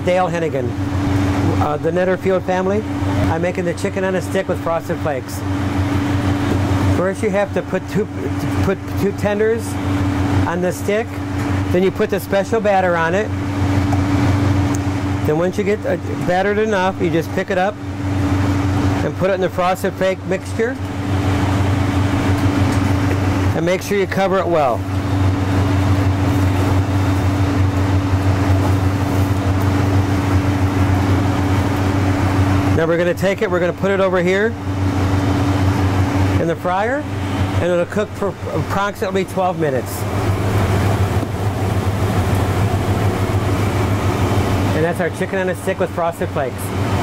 Dale Hennigan, uh, the Netterfield family. I'm making the chicken on a stick with frosted flakes. First, you have to put two put two tenders on the stick. Then you put the special batter on it. Then once you get uh, battered enough, you just pick it up and put it in the frosted flake mixture. And make sure you cover it well. Now we're going to take it, we're going to put it over here in the fryer, and it'll cook for approximately 12 minutes. And that's our chicken on a stick with frosted flakes.